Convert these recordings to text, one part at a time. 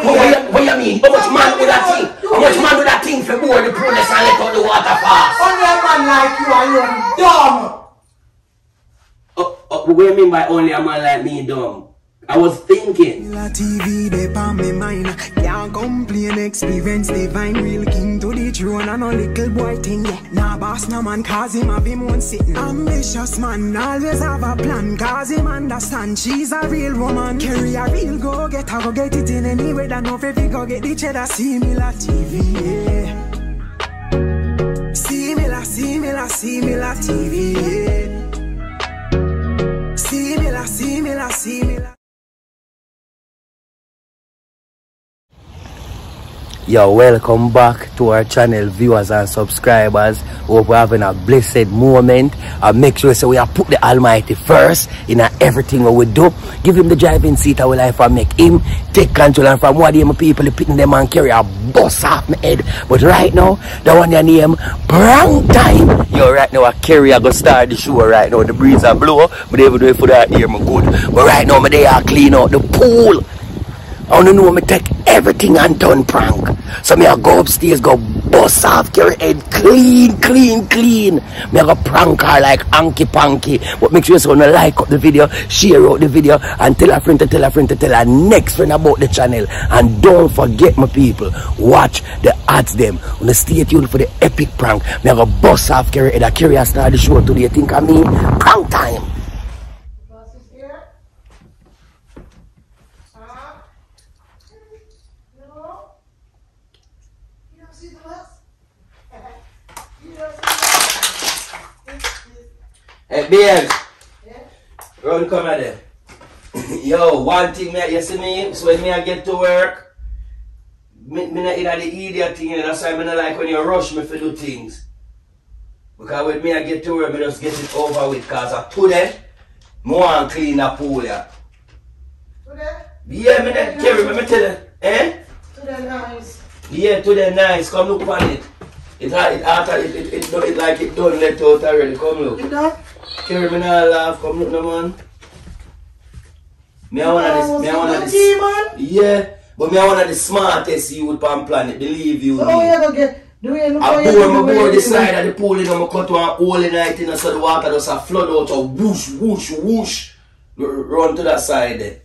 What, what, what you mean? How much man would that thing? How much man would that thing for board the police and let out the water fast? Only a man like you alone, dumb. Uh, uh, what do you mean by only a man like me dumb? I was thinking. La TV me Can't complain experience divine. Real king to the throne and a little boy thing. Yeah. Nah boss no man cause him have him own sitting. Ambitious man always have a plan. Cause him understand she's a real woman. Carry a real go get go get it in any way That no go get the cheddar. See me la TV yeah. See me la, see me la, see me la TV yeah. See me la, see me la, see me la Yo, welcome back to our channel, viewers and subscribers. Hope we're having a blessed moment. And make sure so we are put the Almighty first in uh, everything what we do. Give him the driving seat our life and make him take control. And from what them people picking them and carry a bus off my head. But right now, the one your name, brown Time. Yo, right now, I carry, I go start the show right now. The breeze are blow, but even though for that here, me good. But right now, my day I clean out the pool. I wanna know me take everything and done prank. So me I go upstairs, go bust off your head clean, clean, clean. Me I go prank her like Anky Panky. But make sure you wanna like up the video, share out the video, and tell a friend to tell a friend to tell a next friend about the channel. And don't forget my people, watch the ads them. Wanna stay tuned for the epic prank. Me I go bust off your head. I curious start the show today. You think I mean prank time? Boss is here. Huh? No? You don't see the bus? You don't see the bus? Hey, babes. Yeah? Run come at them. Yo, one thing me, you see me, so when me I get to work, me, me not in the idiot thing, and that's why me not like when you rush me for do things. Because when me I get to work, me just get it over with, cause I today, me want clean the pool, yeah. Today? Yeah, me not carry, me, me tell you, eh? Today nice. Yeah, today nice, come look on it. It, it, after, it, it, it, do it like it done let out already, come look. You done? Carry me not laugh, come look no man. Me I wanna this, me I wanna this. Yeah, but me I wanna the smartest youth on planet, believe you So me. how you gonna get? Do you know I bore my it? the side of the pool, you know, I cut one hole in it, know, so the water just a flood out, so whoosh, whoosh, whoosh, run to that side there.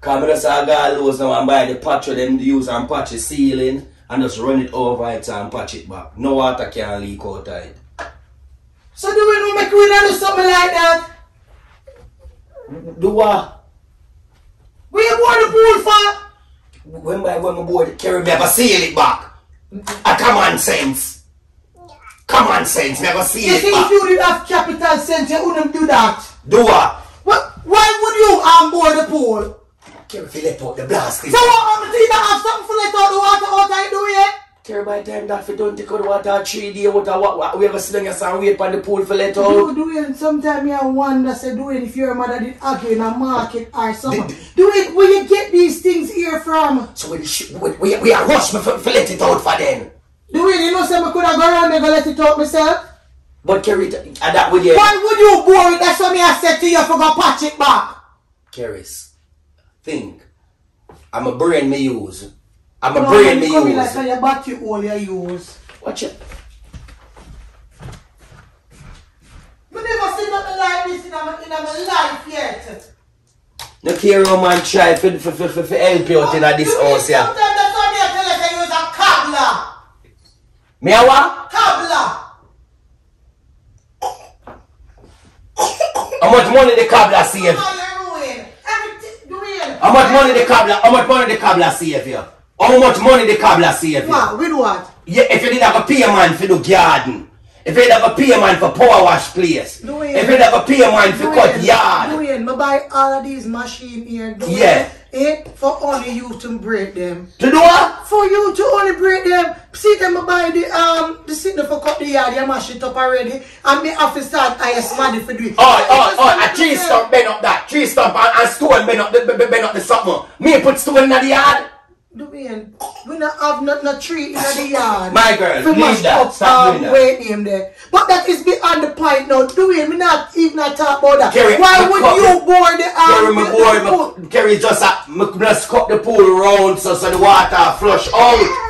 Cause me just a gallows now and buy the patch of them use and patch the ceiling and just run it over it and patch it back. No water can leak out of it. So do we know make we do something like that? Do what? Where you going to pool for? When my when my boy carry me, go seal it back. A common sense. Common sense, never seal You it see, if back. you did have capital sense, you wouldn't do that. Do what? What? Why would you um, on board the pool? Carry let out the blasting. So what it? By the time that fi don't take out the water three day water what, what we ever down here and wait for the pool for let Do, out. doing sometimes I wonder say doing if your mother did argue in a market or something. Do it where you get these things here from. So we, we, we, we are rush me for, for let it out for them. Do it, you know say I could have gone around and let it out myself. But carry it, and uh, that with you. Why would you bore it? That's what me I said to you for go patch it back. Carries. Think. I'm a brain me use. I'm a No, brain you me come in use. like your battery all you use. Watch it. Me never seen nothing like this in my, in my life yet. No care how man try for, for, for, for, for help you out in this house mean yeah. Sometimes that's why me I tell you say you use a cobbler. Me a what? Cobbler. How much money the cobbler save? Now you're ruined. Everything doing. How much money the cobbler? How much money the cobbler save you? How much money the cobbler save you? What? With what? Yeah, if you did have a pay man for the garden. If you have a pay man for power wash place. Do. If you have a pay man for cut yard. Doing. Me buy all of these machine here. Doing. Yeah. Eh? For only you to break them. To do what? For you to only break them. See them I buy the um the signal for cut the yard. You mash it up already. And me have to start I smarty for do it. Oh, oh, oh, a tree stump bend up that. Tree stump and, and stone bend up the, bend up the something. Me put stone in the yard. Dwayne, we not have no, no tree in the yard. My girl, We leave that. up, Stop um, doing that. wait name there. But that is beyond the point now. Dwayne, we not even not talk about that. Kerry, Why would you bore the um, Kerry, my the- boy, the pool? my, Kerry just uh, just cut the pool round so, so the water flush out.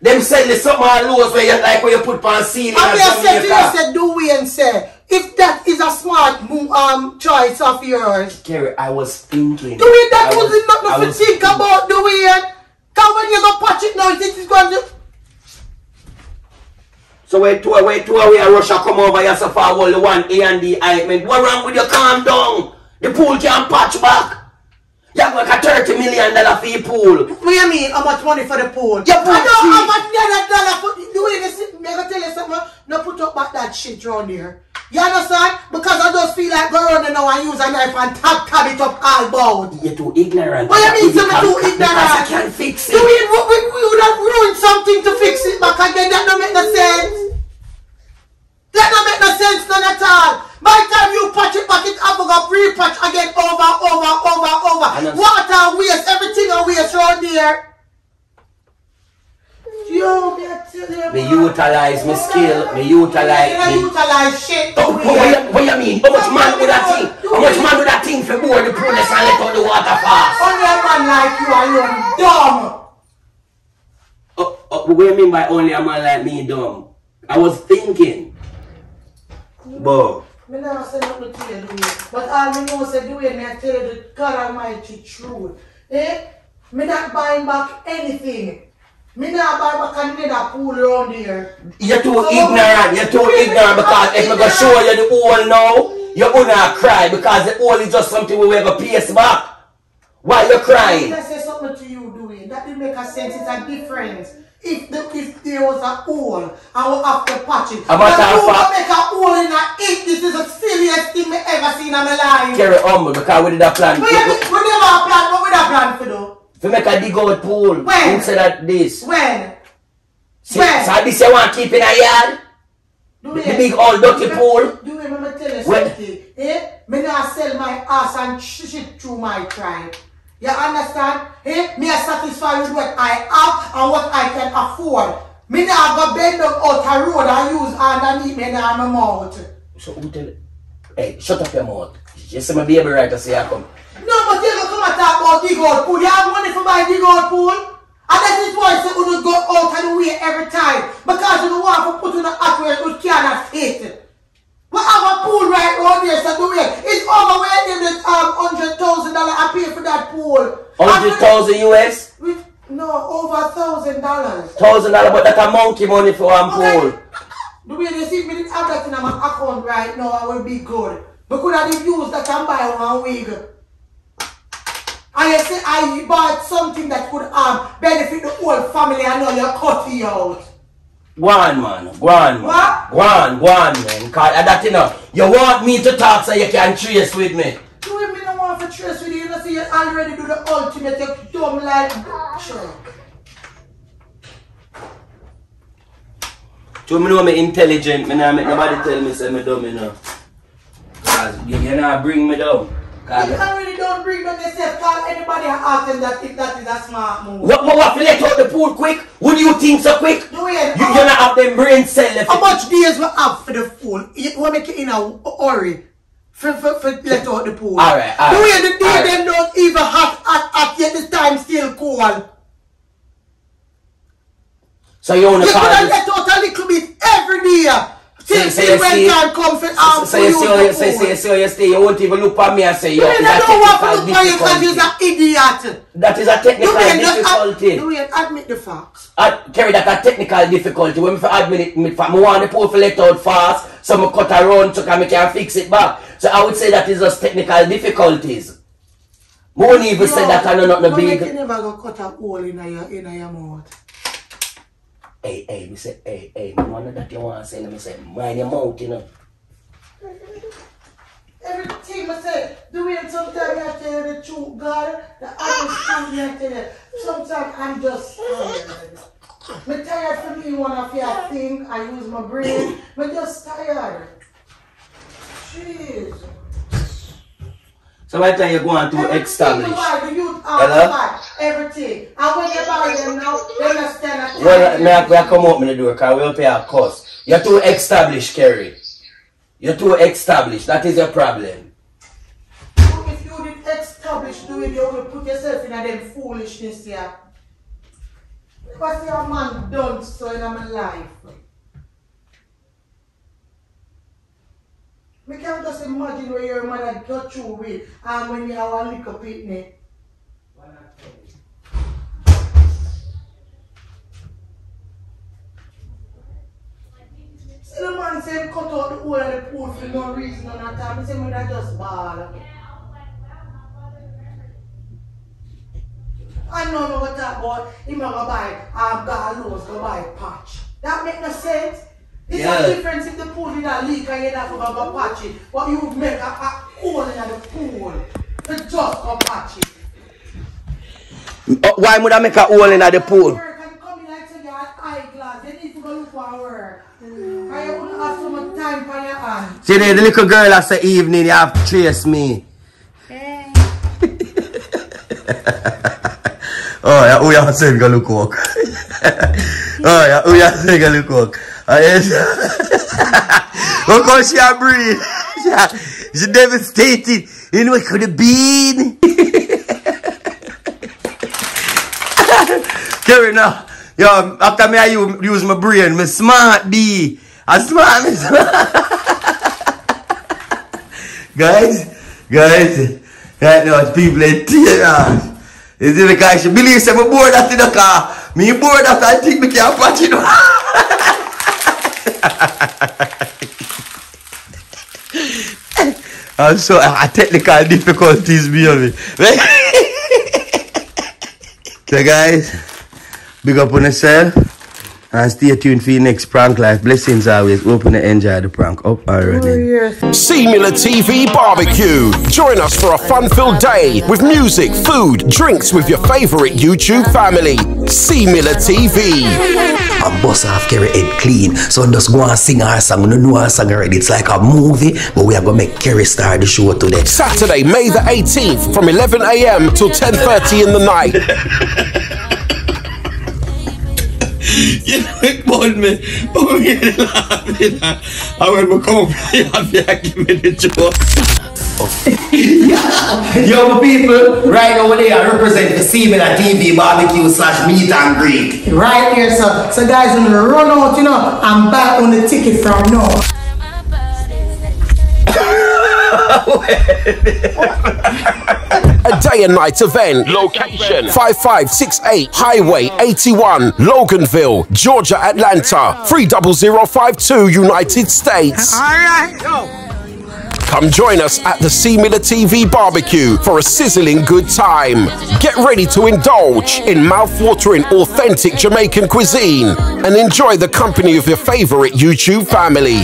Them sell the something loose where you like where you put on ceiling I'm just saying you, say, Dwayne say, if that is a smart mo- um choice of yours, Kerry, I was thinking. Dwayne, that I was- wasn't nothing to think thinking. about, Dwayne. Cause when you go patch it now, this is going to. So wait to wait to we a Russia come over here so far all the one A and D I mean what wrong with you calm down? The pool can't patch back. You have like a thirty million dollar for your pool. What do you mean? How much money for the pool? Your pool I know how much dollar dollar put. Dwayne, listen, me gonna tell you something. No put up back that shit round here. You understand? Because I just feel like go around now and use a knife and tap tap it up all bout. You're too ignorant. What you mean, me too ignorant? I can fix Do it. we, we, we would have ruined something to fix it back again. That don't make no sense. That don't make no sense none at all. By the time you patch it back, it have to go pre-patch again over, over, over, over. Water waste, everything a waste round there. Yo, I you. Me man. utilize my skill, me utilize You me. utilize shit. Oh, what, what, you- what you mean? How much man would that thing? How much man would that thing for board the pool and let out the water fast? Only a man like you alone, dumb. Oh, oh, what do you mean by only a man like me dumb? I was thinking. But Me never say nothing to you, But all me know say Dwayne, me I tell you the God Almighty truth. Eh? Me not buying back anything. Me not buy back another pool around here. You're too So- ignorant. You're too ignorant because if I go show you the hole now, you're gonna cry because the hole is just something we will go pace back. Why you crying? Me say something to you, Dwayne. That didn't make a sense. It's a difference. If the, if there was a hole and we have to patch it. A of who fact- make a hole in a it? This is the silliest thing me ever seen in my life. Carry humble because we did a plan. We, we, we never plan, what we have plan for though? To make a dig out pool When? instead of this. When? See, When? so this you want to keep in a yard? Do The big old dirty pool? Do you remember tell you When? something? Eh? Me not sell my ass and shit it through my tribe. You understand? Eh? Me are satisfied with what I have and what I can afford. Me not go bend up out a road and use underneath me in my mouth. So who tell Hey, shut up your mouth. You see my baby right to say I come. No, but you go come and talk about dig out pool. You have money for buy dig out pool? And that is why say you go out of the way every time. Because you don't want to put in a hot where you cannot fit. We have a pool right around here, so do we? It's over where them this um hundred thousand dollar I pay for that pool. Hundred thousand US? We, no, over a thousand dollars. Thousand dollar, but that's a monkey money for one pool. The way they see me didn't have that in my account right now, I will be good. Could I have used that and buy one wig? I say I bought something that could um benefit the whole family. I know you're cutting out. Go on, man. Go on, man. What? Go on, go on, man. Cause uh, that, you know, you want me to talk so you can trace with me. Do you mean I want to trace with you? You know, see you already do the ultimate. You dumb like sure. So me know me intelligent, me not make nobody tell me say me dumb, you know. Cause you, you not bring me down. You already don't bring them yourself. Call anybody ask them that if that is a smart move. what, what, what, let out the pool quick? Would you think so quick? Do it. You, gonna have them brain cell left. How much days we have for the pool? You want make it in a hurry? For, for, for let out the pool. Alright, alright, Do it the day them don't even hot, hot, hot yet the time still cold. So you wanna You could have let out a little bit every day. Till So- till you when see- time come for So you use see, the how you say, pool. say, say, you stay, you won't even look at me and say, yo, You it's mean a I don't want to look for you because you're an idiot. That is a technical it, just ad- difficulty. do admit the facts. Uh, I carry that a technical difficulty. When for admit it, me, want the pool to let out fast, so me cut around so me can fix it back. So I would say that is just technical difficulties. Won't even say that I know not the make you big. never go cut a hole in your, in your mouth. Hey, hey, me say, hey, hey, me wonder that you want to say, me say, mind your mouth, you know. Everything I say, the way sometimes I tell you the truth, God, the honest truth I tell you. Sometimes I'm just tired. I'm tired for me one of your thing. I use my brain. I'm just tired. Jeez. So by the time you go on to Everything establish. you buy, the youth are Hello? buy everything. And when you buy them now, they understand that. Well, me have to come out the door because we'll pay a cost. You're too established, Kerry. You're too established. That is your problem. If you did establish doing you will put yourself in a them foolishness here. What's your man done so in my life? We can't just imagine where your mother got you with and when you have a little pitney. See the man say cut out the whole of the pool for no reason and that time. He say me that just ball. I know me what about him a go buy um gallows go buy patch. That make no sense. It's Yeah. a difference if the pool did a leak and you have to go go patch it. But you would make a, a hole in the pool to just go patch it. Uh, why would I make a hole in the pool? Work and come in like say you have eyeglass. You need to go look for work. And you wouldn't have so much time for your hand. See there, the little girl that's the evening, you have to chase me. oh, yeah, we are saying go look walk. oh, yeah, we are saying go look walk. Yes. Look how she a breathe. She, she devastated. You know could have been? Carry now. Uh, yo, after me I use, my brain, me smart B. I smart, me guys, guys, right now people in tears. Is it because she believes I'm bored after the car? Me bored after I think me can't patch it. I'm so uh, technical difficulties baby. so guys, big up on yourself. And stay tuned for your next prank life. Blessings always. Open and enjoy the prank. Up already. C Miller TV Barbecue. Join us for a fun-filled day with music, food, drinks with your favorite YouTube family. C Miller TV. And bust off Kerry head clean. So just go and sing our song. We don't know our song already. It's like a movie, but we are gonna make Kerry start the show today. Saturday, May the 18th from 11 a.m. till 10:30 in the night. You know it bought me. But me laughing. And when we come up here, give me the joke. Yo, my people, right over there, I represent the at TV barbecue slash meet and greet. Right here, so so guys, I'm gonna run out, you know, and buy on the ticket from now. A day and night event. Location 5568 Highway 81, Loganville, Georgia, Atlanta 30052, United States. Come join us at the C Miller TV barbecue for a sizzling good time. Get ready to indulge in mouth-watering authentic Jamaican cuisine and enjoy the company of your favorite YouTube family.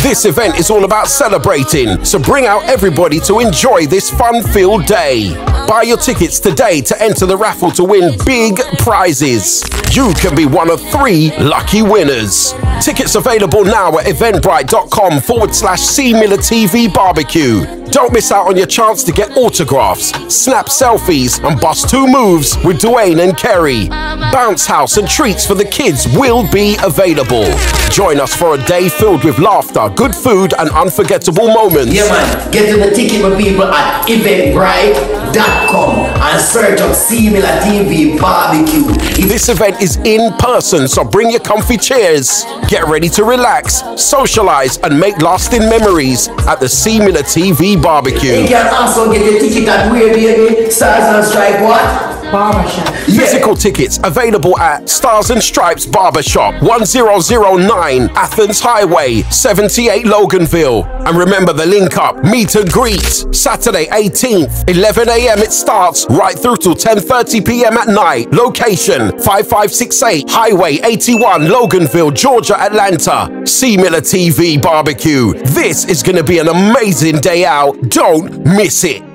This event is all about celebrating, so bring out everybody to enjoy this fun-filled day. Buy your tickets today to enter the raffle to win big prizes. You can be one of three lucky winners. Tickets available now at eventbrite.com forward slash C Miller TV barbecue. Don't miss out on your chance to get autographs, snap selfies, and bust two moves with Dwayne and Kerry. Bounce house and treats for the kids will be available. Join us for a day filled with laughter, good food, and unforgettable moments. Yeah, man. Get to the ticket for people at eventbrite.com and search up C Miller TV Barbecue. This event is in person, so bring your comfy chairs. Get ready to relax, socialize, and make lasting memories at the C Miller TV You can also get your ticket at where, baby? Stars and Stripe what? Barbershop. Physical tickets available at Stars and Stripes Barbershop, 1009 Athens Highway, 78 Loganville. And remember the link up, meet and greet, Saturday 18th, 11 a.m. it starts, right through till 10.30 p.m. at night. Location, 5568 Highway 81, Loganville, Georgia, Atlanta. C Miller TV Barbecue. This is going to be an amazing day out. Don't miss it.